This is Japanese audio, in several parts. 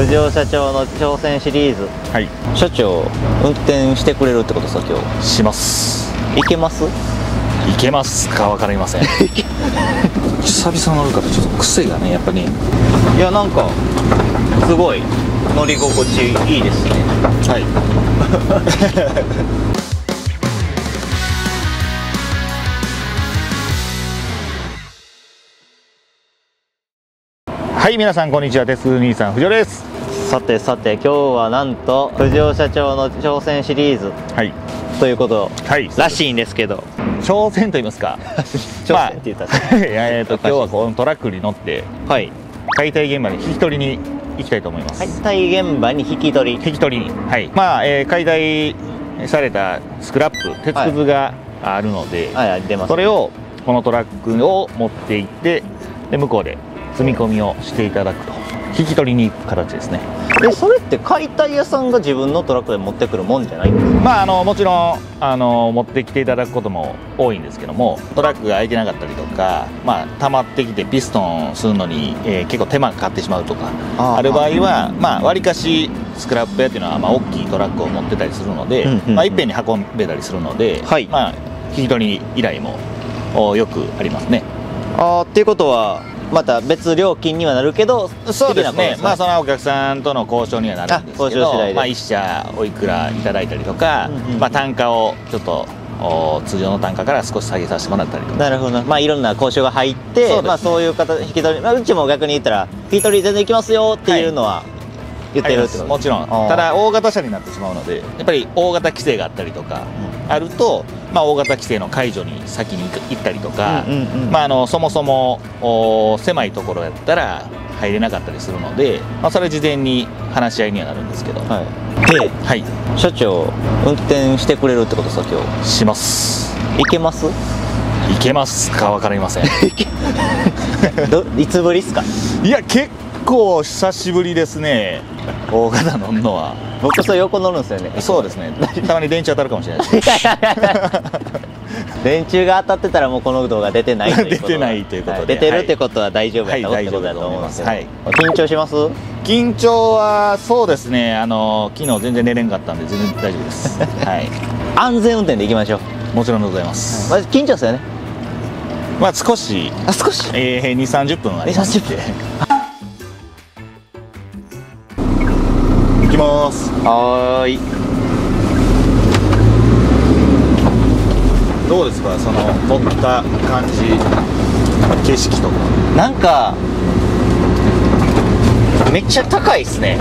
藤尾社長の挑戦シリーズ。はい。社長運転してくれるってことさ今日。しますいけます？いけますか？分かりません。久々乗るからちょっと癖がねやっぱりいやなんかすごい乗り心地いいですね。はい。はい皆さんこんにちは。鉄兄さん藤尾ですさてさて今日はなんと藤尾社長の挑戦シリーズ。はい。ということはい。らしいんですけど。挑戦と言いますか。挑戦って言ったら、まあ えーと今日はこのトラックに乗ってはい。解体現場に引き取りに行きたいと思います、解体現場に引き取り。引き取りに。はい。まあ、えー解体されたスクラップ鉄くずがあるので、はいはい出ますそれをこのトラックを持って行ってで向こうで積み込みをしていただくと引き取りに行く形ですね。えそれって解体屋さんが自分のトラックで持ってくるもんじゃないんですか？まああのもちろんあの持ってきていただくことも多いんですけどもトラックが空いてなかったりとかまあ溜まってきてピストンするのに、えー結構手間がかかってしまうとかある場合はまあわりかしスクラップ屋っていうのはまあ大きいトラックを持ってたりするので、うんうんうん。まあ、いっぺんに運べたりするので、はい。まあ引き取り依頼もおよくありますね。あーっていうことはまた別料金にはなるけどそうですね。まあそののお客さんとの交渉にはなるんですけあ交渉次第で。どまあ、一社おいくらいただいたりとか、うんうんまあ、単価をちょっとお通常の単価から少し下げさせてもらったりとか。なるほど。なまあいろんな交渉が入ってそうね。まあそういう方引き取り、まあ、うちも逆に言ったら引き取り全然行きますよっていうのは言ってるってこともちろん。ただ大型車になってしまうのでやっぱり大型規制があったりとかあると、まあ、大型規制の解除に先に行ったりとか、まあ、あのそもそもお狭いところやったら入れなかったりするので、まあ、それ事前に話し合いにはなるんですけど。はい。ではい。社長運転してくれるってことさ今します。日いけます？いけますか分かりません。どいつぶりっすか？いや結構久しぶりですね大型乗るのは。僕それ横乗るんですよね。そうですね。たまに電池当たるかもしれないです。電柱が当たってたらもうこの動画出てないということ出てないということで。は出てるってことは大丈夫やったはい。ってことだと思いますけど、はい。緊張します？緊張はそうですね。あの昨日全然寝れんかったんで全然大丈夫です。はい。安全運転で行きましょう、もちろんでございます、まず緊張ですよね。まあ少し、あ少し。えー、2 3 0分ありますんで。行きます。はーい。どうですか？その乗った感じ。景色とか。なんかめっちゃ高いっすね。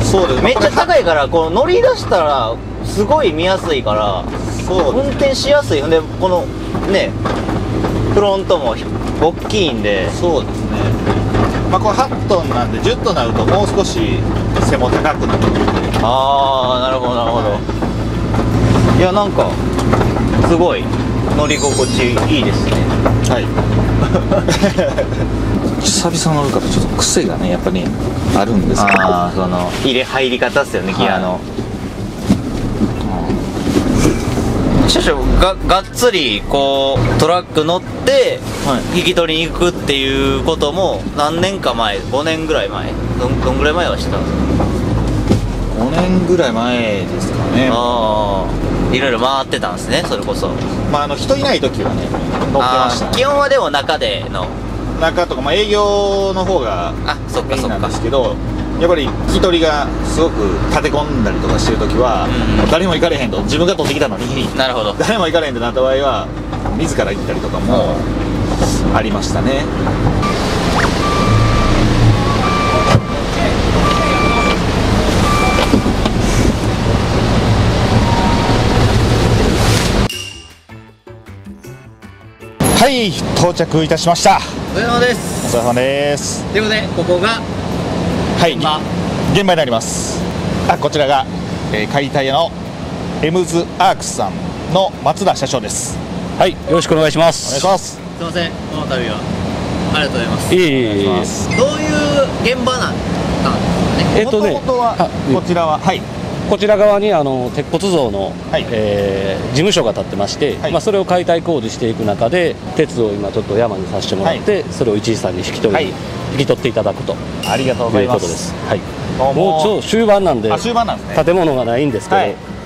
そうです。めっちゃ高いからこの乗り出したらすごい見やすいからそう運転しやすい。ほんでこのねフロントも大きいんで。そうですねまあこれ8トンなんで10トンになるともう少し背も高くなってくる。ああなるほどなるほど。いやなんかすごい乗り心地いいですね。はい。久々乗るからちょっと癖がねやっぱりあるんですけど。ああその入れ入り方っすよねギアの、少々ががっつりこうトラック乗っては引き取りに行くっていうことも何年か前5年ぐらい前どんどんぐらい前はしてたんです？か5年ぐらい前ですかね。ああいろいろ回ってたんですねそれこそ。まああの人いない時はね乗ってました。ね基本はでも中での。中とか、まあ、営業の方があそっかそっか。ですけどやっぱり引き取りがすごく立て込んだりとかしてる時は、うん誰も行かれへんと。自分が取ってきたのに。なるほど。誰も行かれへんってなった場合は自ら行ったりとかもありましたね。はい到着いたしました。お疲れ様です。お疲れ様です。ということでここがはい。現場現場になります。あこちらが、えー解体屋のエムズアークスさんの松田社長です。はい、よろしくお願いしまお願いす。します。すいません。この度はありがとうございます。いえいえどういう現場なんですかね。えっとね。こちらははいこちら側にあの鉄骨造の、はい。えー事務所が建ってまして、はい。まあ、それを解体工事していく中で鉄を今ちょっと山にさせてもらって、それを一時さんに引き取り、はい。引き取っていただくと。ありがとうございいうまことです。す。はい、も。もうちょ終盤なんであ終盤なんですね。建物がないんですけど、は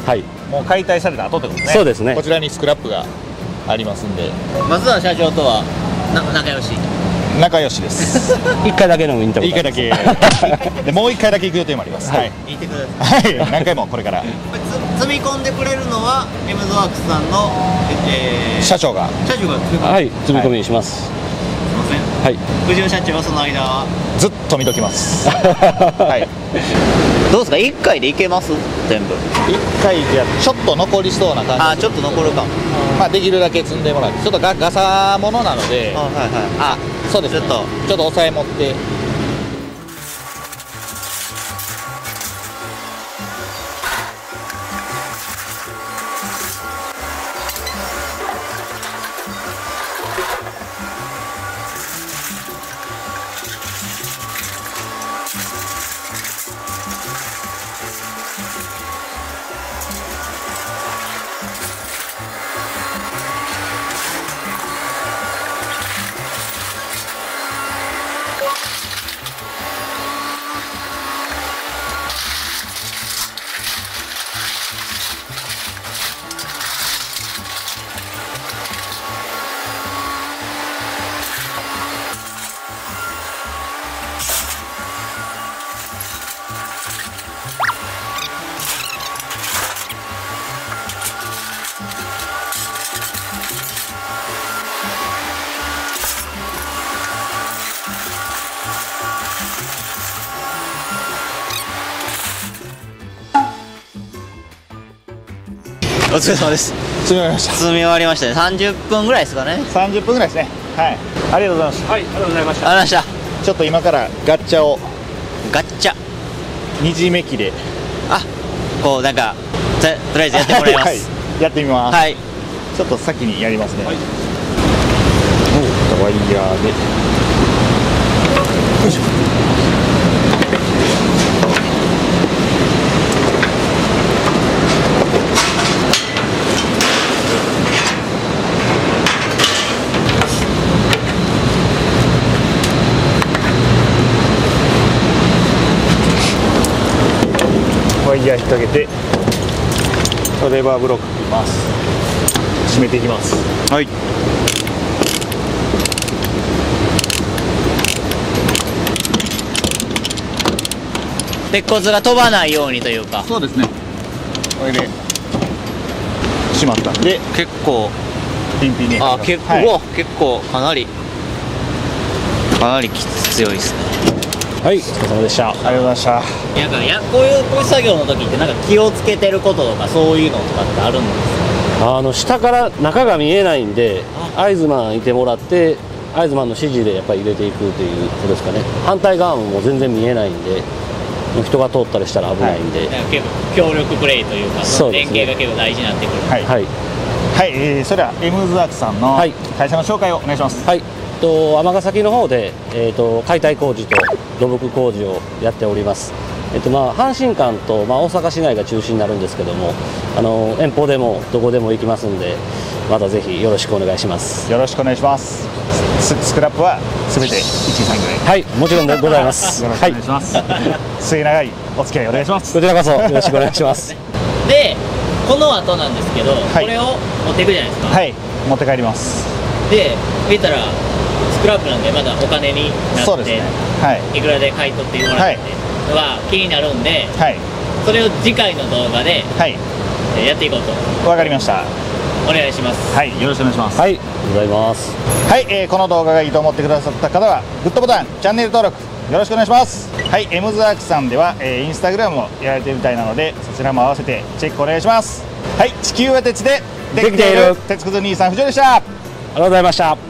はい。いもう解体された後ってことですね。そうですね。こちらにスクラップがありますんで。松田社長とはな仲良し仲良しです。一回だけの見に行ったこと一回だけ。でもう一回だけ行く予定もあります。はい、言ってください。はい、何回もこれから。積み込んでくれるのはエムズワークスさんの、えー、社長が。社長が積み込むはい。積み込みにします、すいません。はい。藤尾社長はその間は。ずっと見ときます。はいどうですか？1回でいけます？全部。一回じゃちょっと残りそうな感じ。あちょっと残るかも。まあできるだけ積んでもらってちょっとガガサものなので。あはいはい。あそうです、ね、ちょっと。ちょっと抑え持ってお疲れ様です。積み終わりました。積み終わりましたね。30分ぐらいですかね。30分ぐらいですね。はい。ありがとうございましはいありがとうございました。ありがとうございました。ちょっと今からガッチャを。たガッチャ。二次目機であこうなんかととりあえずやってもらいます。はい、やってみます、はい。ちょっと先にやりますね、はい。ワイヤーで。よいしょワイヤー引っ掛けてレバーブロック。いきます締めていきます。はい。鉄骨が飛ばないようにというか。そうですね。これで。閉まったんで。結構ピンピンに。あ結構、はい。うわ結構かなり。かなりきつ強いですねはい。お疲れ様でした。ありがとうございました。なんかやこういうこういう作業の時ってなんか気をつけてることとかそういうのとかってあるんですか？あの下から中が見えないんでアイズマンいてもらってアイズマンの指示でやっぱり入れていくということですかね。反対側ももう全然見えないんで人が通ったりしたら危ないんで、なんか結構協力プレイというかそうね。連携が結構大事になってくる。はい、はい。はい。えーそれではエムズワークさんのはい。会社の紹介をお願いします。はいと尼崎の方で、えー、と解体工事と土木工事をやっております、えっとまあ、阪神間と、まあ、大阪市内が中心になるんですけどもあの遠方でもどこでも行きますんでまたぜひよろしくお願いします。よろしくお願いします。ススクラップはすべて123ぐらいはいもちろんでございます。よろしくはいお願いします、末永いお付き合いお願いします。こちらこそよろしくお願いします。でこの後なんですけど、い。これを持っていくじゃないですか、はい持って帰ります。で見たらスクラップなんでまだお金になって、そうですね。はい。いくらで買い取ってもらってのが気になるんではい。それを次回の動画ではい。えーやっていこうと。わかりました。お願いします。はい。よろしくお願いします。はい。ありがとうございます。はい、えーこの動画がいいと思ってくださった方はグッドボタンチャンネル登録よろしくお願いします。はい。エムズアークさんでは、えーインスタグラムをやられてるみたいなのでそちらも合わせてチェックお願いします。はい。地球は鉄でできている。できている。鉄くず兄さん藤尾でした。ありがとうございました